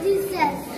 Jesus.